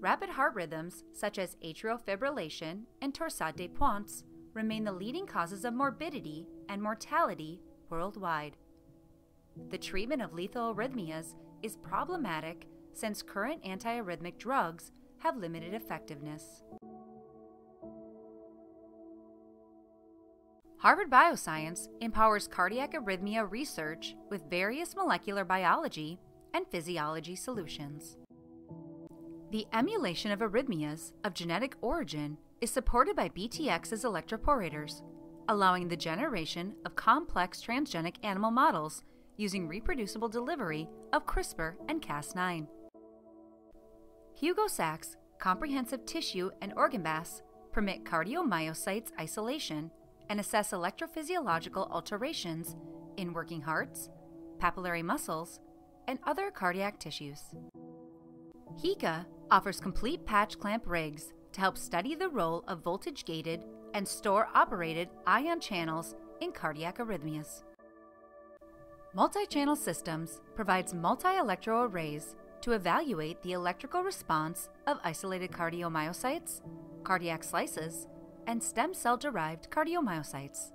Rapid heart rhythms, such as atrial fibrillation and torsade de pointes, remain the leading causes of morbidity and mortality worldwide. The treatment of lethal arrhythmias is problematic since current antiarrhythmic drugs have limited effectiveness. Harvard Bioscience empowers cardiac arrhythmia research with various molecular biology and physiology solutions. The emulation of arrhythmias of genetic origin is supported by BTX's electroporators, allowing the generation of complex transgenic animal models using reproducible delivery of CRISPR and Cas9. Hugo Sachs comprehensive tissue and organ baths permit cardiomyocytes isolation and assess electrophysiological alterations in working hearts, papillary muscles, and other cardiac tissues. HEKA offers complete patch clamp rigs to help study the role of voltage gated and store operated ion channels in cardiac arrhythmias. Multi channel systems provides multi electro arrays to evaluate the electrical response of isolated cardiomyocytes, cardiac slices, and stem cell derived cardiomyocytes.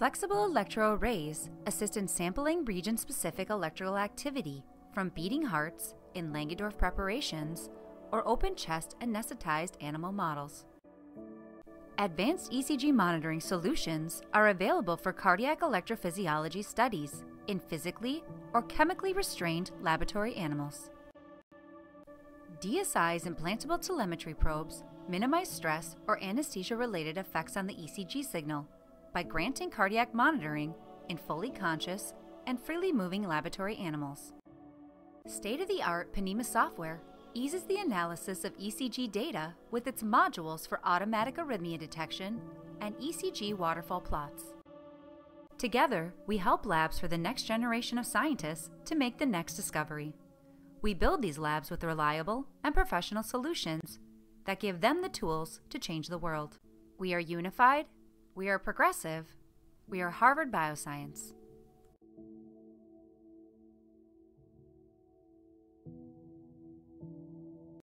Flexible electro arrays assist in sampling region specific electrical activity from beating hearts in Langendorff preparations or open chest anesthetized animal models. Advanced ECG monitoring solutions are available for cardiac electrophysiology studies in physically or chemically restrained laboratory animals. DSI's implantable telemetry probes minimize stress or anesthesia related effects on the ECG signal by granting cardiac monitoring in fully conscious and freely moving laboratory animals. State of the art Ponemah software eases the analysis of ECG data with its modules for automatic arrhythmia detection and ECG waterfall plots. Together, we help labs for the next generation of scientists to make the next discovery. We build these labs with reliable and professional solutions that give them the tools to change the world. We are unified, we are progressive, we are Harvard Bioscience.